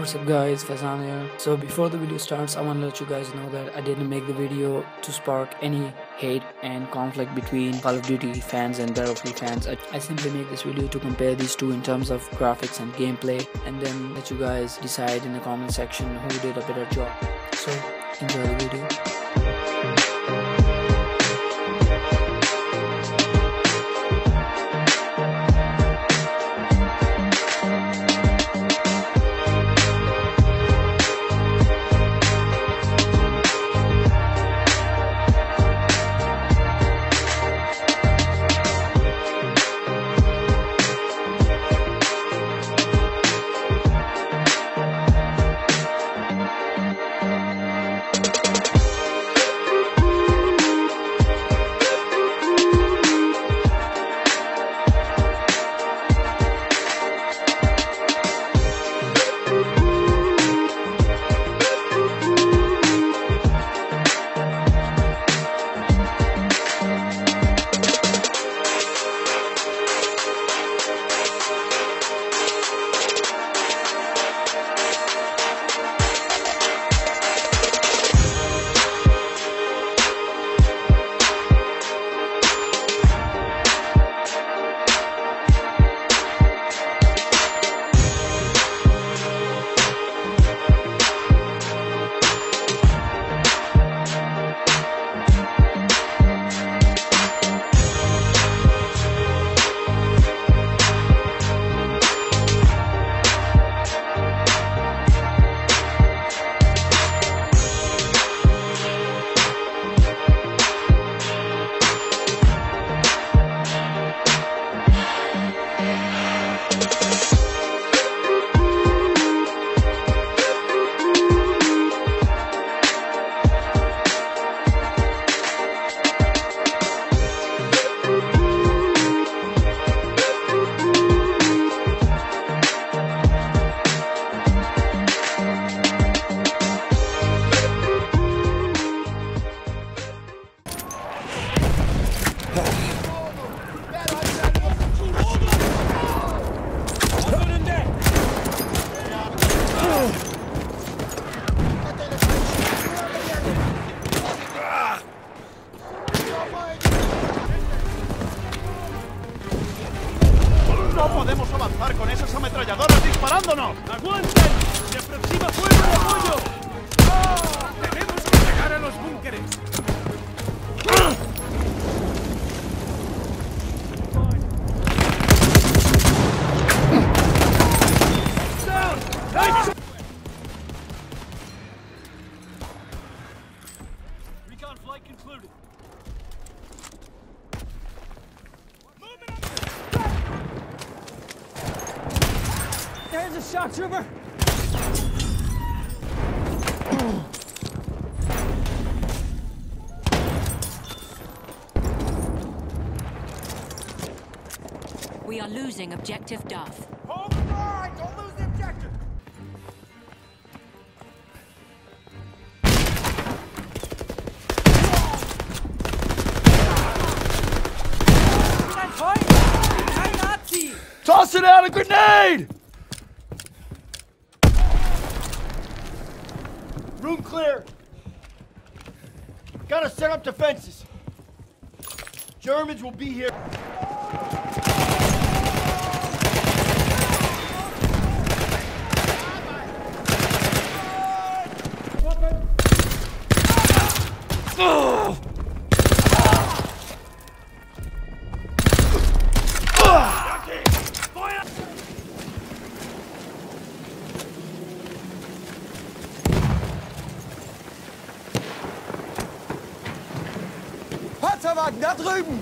What's up guys, Faizan here. So before the video starts, I want to let you guys know that I didn't make the video to spark any hate and conflict between Call of Duty fans and Battlefield fans. I, I simply make this video to compare these two in terms of graphics and gameplay and then let you guys decide in the comment section who did a better job. So enjoy the video. Podemos avanzar con esas ametralladoras disparándonos! ¡Aguanten! ¡Se aproxima fuego de apoyo! There's a shock trooper! We are losing objective Duff. Hold the line! Don't lose the objective! Kein Nazi! Tossing out a grenade! Room clear. Gotta set up defenses. Germans will be here. Staatsverwaltung, da drüben!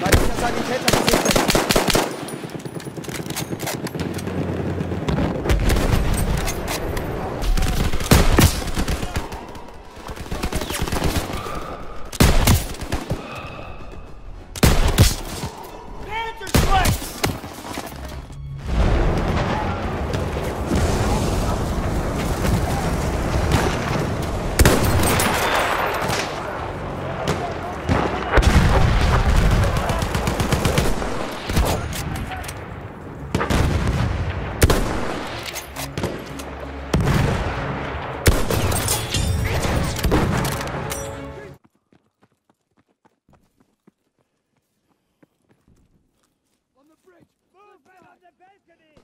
Weil ich der Sanitäter gesehen habe. Movement on the balcony!